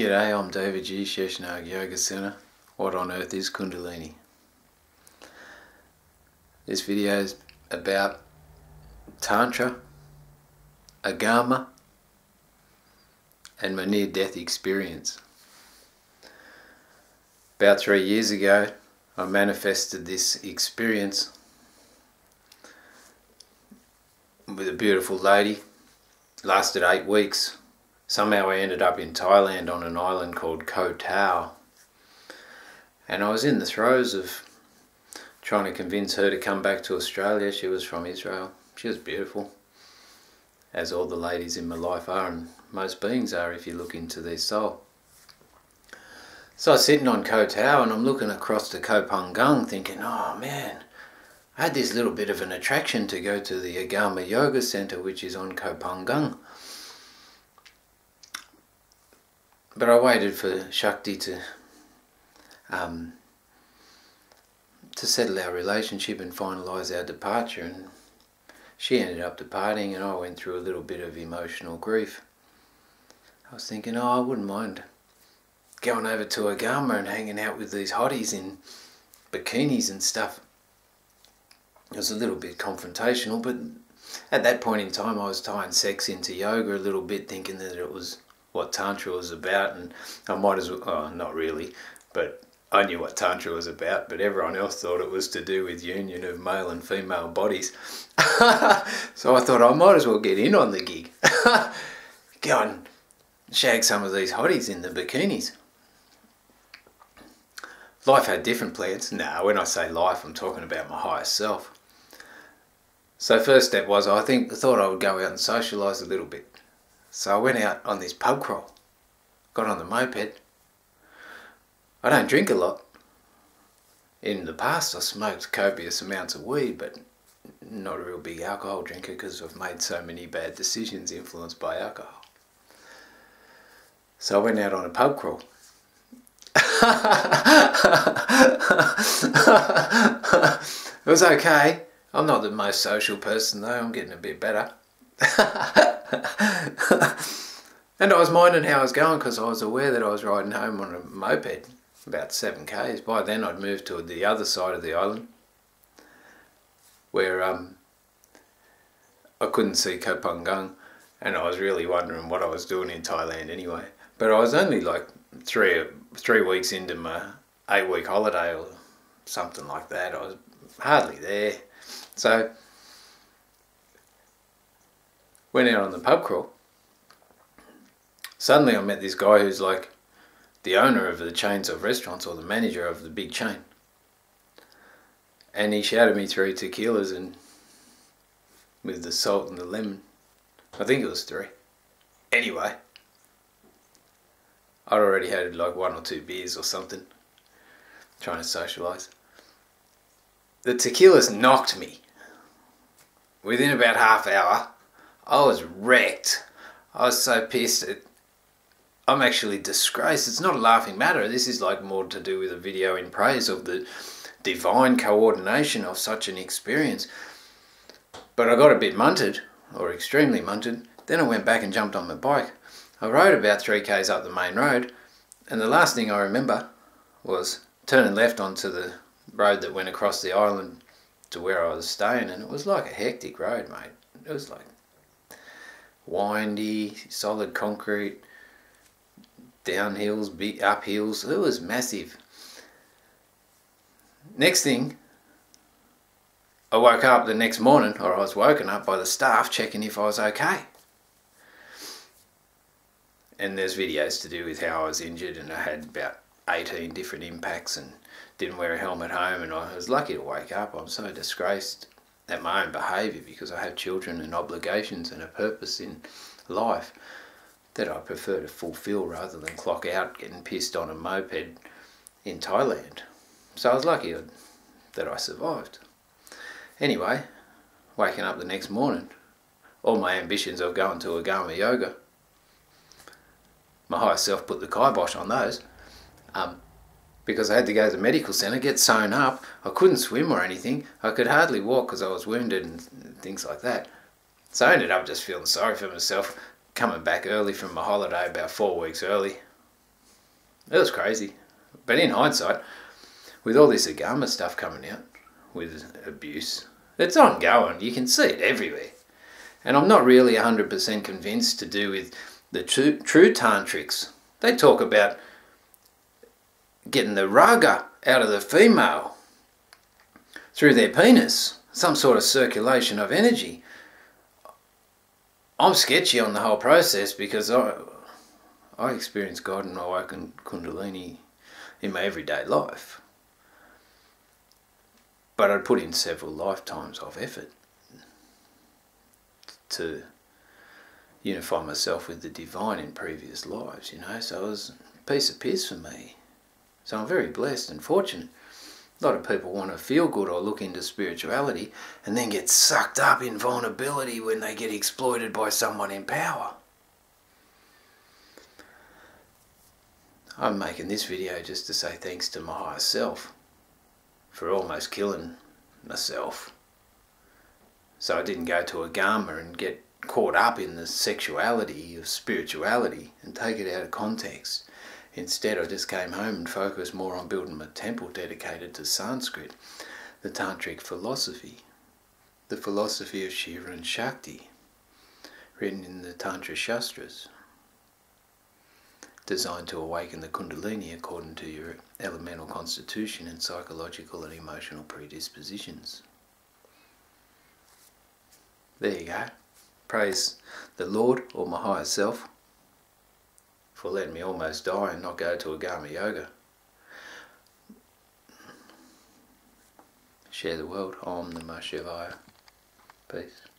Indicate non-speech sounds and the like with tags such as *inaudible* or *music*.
G'day, I'm David G. Sheshnag Yoga Center. What on earth is Kundalini? This video is about Tantra, Agama, and my near death experience. About three years ago, I manifested this experience with a beautiful lady. Lasted eight weeks. Somehow I ended up in Thailand on an island called Koh Tao. And I was in the throes of trying to convince her to come back to Australia. She was from Israel. She was beautiful, as all the ladies in my life are, and most beings are if you look into their soul. So I was sitting on Koh Tao and I'm looking across to Koh Phangan thinking, oh man, I had this little bit of an attraction to go to the Agama Yoga Center, which is on Koh Phangan. But I waited for Shakti to um, to settle our relationship and finalise our departure, and she ended up departing, and I went through a little bit of emotional grief. I was thinking, oh, I wouldn't mind going over to Agama and hanging out with these hotties in bikinis and stuff. It was a little bit confrontational, but at that point in time, I was tying sex into yoga a little bit, thinking that it was what Tantra was about, and I might as well, oh, not really, but I knew what Tantra was about, but everyone else thought it was to do with union of male and female bodies. *laughs* so I thought I might as well get in on the gig. *laughs* Go and shag some of these hotties in the bikinis. Life had different plans. Now, when I say life, I'm talking about my higher self. So first step was I think thought I would go out and socialise a little bit. So I went out on this pub crawl, got on the moped. I don't drink a lot. In the past I smoked copious amounts of weed, but not a real big alcohol drinker because I've made so many bad decisions influenced by alcohol. So I went out on a pub crawl. *laughs* it was okay. I'm not the most social person though, I'm getting a bit better. *laughs* *laughs* and I was minding how I was going because I was aware that I was riding home on a moped, about 7 k's. By then I'd moved to the other side of the island where um, I couldn't see Koh Phangan and I was really wondering what I was doing in Thailand anyway. But I was only like three three weeks into my eight week holiday or something like that. I was hardly there. So went out on the pub crawl. Suddenly I met this guy who's like the owner of the chains of restaurants or the manager of the big chain. And he shouted me three tequilas and with the salt and the lemon. I think it was three. Anyway, I'd already had like one or two beers or something, trying to socialise. The tequilas knocked me. Within about half hour, I was wrecked. I was so pissed. At, I'm actually disgraced. It's not a laughing matter. This is like more to do with a video in praise of the divine coordination of such an experience. But I got a bit munted, or extremely munted. Then I went back and jumped on my bike. I rode about 3k's up the main road, and the last thing I remember was turning left onto the road that went across the island to where I was staying, and it was like a hectic road, mate. It was like windy, solid concrete, downhills, big uphills. It was massive. Next thing, I woke up the next morning, or I was woken up by the staff checking if I was okay and there's videos to do with how I was injured and I had about 18 different impacts and didn't wear a helmet home and I was lucky to wake up. I'm so disgraced at my own behaviour because I have children and obligations and a purpose in life that I prefer to fulfill rather than clock out getting pissed on a moped in Thailand. So I was lucky that I survived. Anyway, waking up the next morning, all my ambitions of going to Agama Yoga my higher self put the kibosh on those. Um, because I had to go to the medical centre, get sewn up. I couldn't swim or anything. I could hardly walk because I was wounded and things like that. So I ended up just feeling sorry for myself, coming back early from my holiday, about four weeks early. It was crazy. But in hindsight, with all this Agama stuff coming out, with abuse, it's ongoing. You can see it everywhere. And I'm not really 100% convinced to do with the true, true tantrics. They talk about getting the raga out of the female through their penis, some sort of circulation of energy. I'm sketchy on the whole process because I, I experience God and awaken Kundalini in my everyday life. But I'd put in several lifetimes of effort to unify myself with the divine in previous lives, you know, so it was a piece of piss for me. So I'm very blessed and fortunate. A lot of people want to feel good or look into spirituality and then get sucked up in vulnerability when they get exploited by someone in power. I'm making this video just to say thanks to my higher self for almost killing myself. So I didn't go to Agama and get caught up in the sexuality of spirituality and take it out of context. Instead, I just came home and focused more on building a temple dedicated to Sanskrit, the Tantric philosophy, the philosophy of Shiva and Shakti, written in the Tantra Shastras, designed to awaken the Kundalini according to your elemental constitution and psychological and emotional predispositions. There you go. Praise the Lord or my higher self for letting me almost die and not go to Agama Yoga. Share the world. Om Namah Shivaya. Peace.